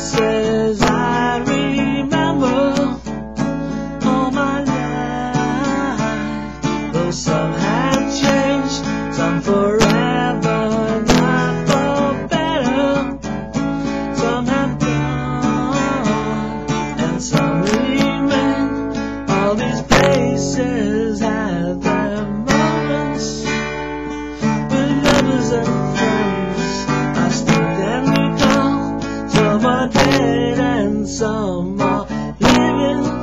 faces I remember all my life. Though some have changed, some forever, not for better. Some have gone, and some remain. All these places dead and some are living.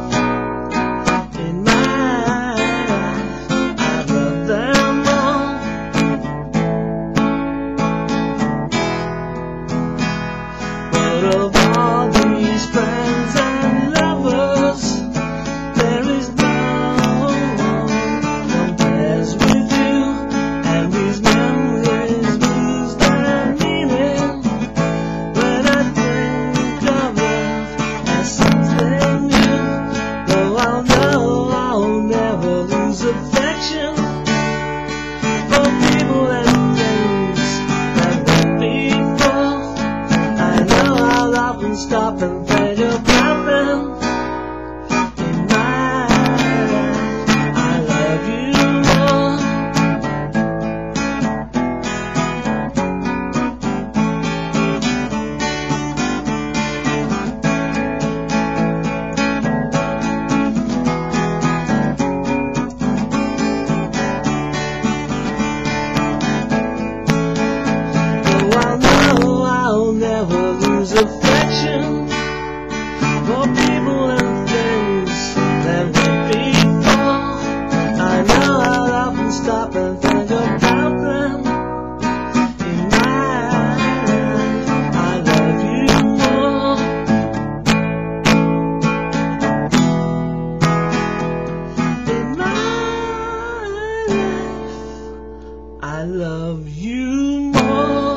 Lose affection for people and things that before. I know I'll often stop and think about them. In my I love you more. In my life, I love you more.